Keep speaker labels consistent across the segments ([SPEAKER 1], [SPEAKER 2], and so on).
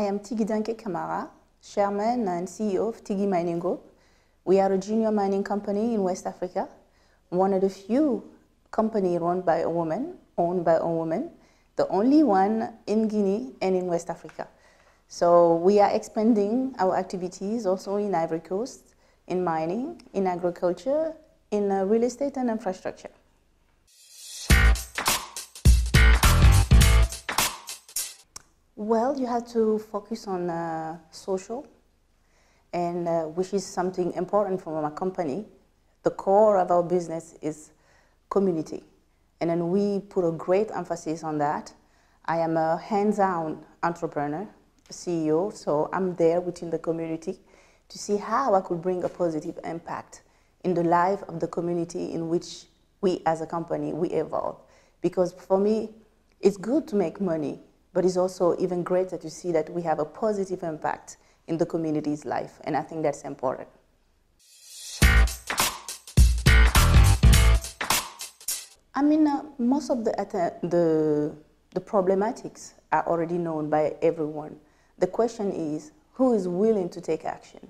[SPEAKER 1] I am Tiguidanke Camara, Chairman and CEO of Tigui Mining Group. We are a junior mining company in West Africa, one of the few companies run by a woman, owned by a woman, the only one in Guinea and in West Africa. So we are expanding our activities also in Ivory Coast, in mining, in agriculture, in uh, real estate and infrastructure. Well, you have to focus on uh, social, and uh, which is something important for our company. The core of our business is community, and then we put a great emphasis on that. I am a hands-on entrepreneur, CEO, so I'm there within the community to see how I could bring a positive impact in the life of the community in which we as a company, we evolve. Because for me, it's good to make money, but it's also even greater to see that we have a positive impact in the community's life, and I think that's important. I mean, uh, most of the, the, the problematics are already known by everyone. The question is, who is willing to take action?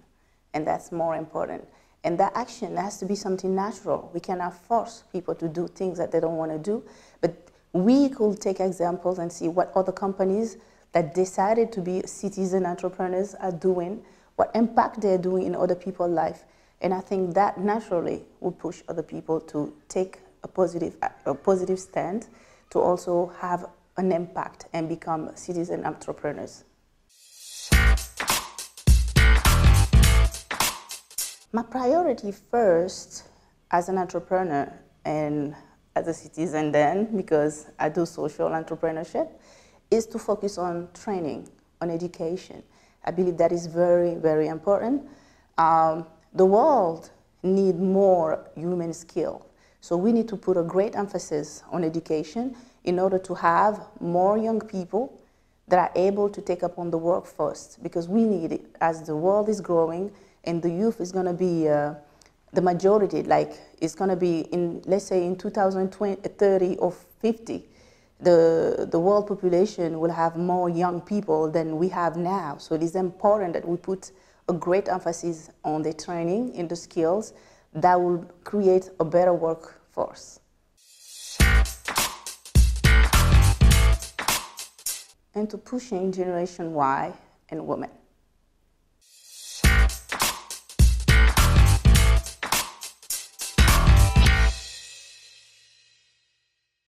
[SPEAKER 1] And that's more important. And that action has to be something natural. We cannot force people to do things that they don't want to do, but we could take examples and see what other companies that decided to be citizen entrepreneurs are doing, what impact they're doing in other people's life. And I think that naturally will push other people to take a positive, a positive stand, to also have an impact and become citizen entrepreneurs. My priority first as an entrepreneur and as a citizen then, because I do social entrepreneurship, is to focus on training, on education. I believe that is very, very important. Um, the world needs more human skill. So we need to put a great emphasis on education in order to have more young people that are able to take up on the workforce because we need it as the world is growing and the youth is going to be uh, the majority, like it's going to be in, let's say in 2030 or 50, the, the world population will have more young people than we have now. So it is important that we put a great emphasis on the training in the skills that will create a better workforce. And to pushing Generation Y and women.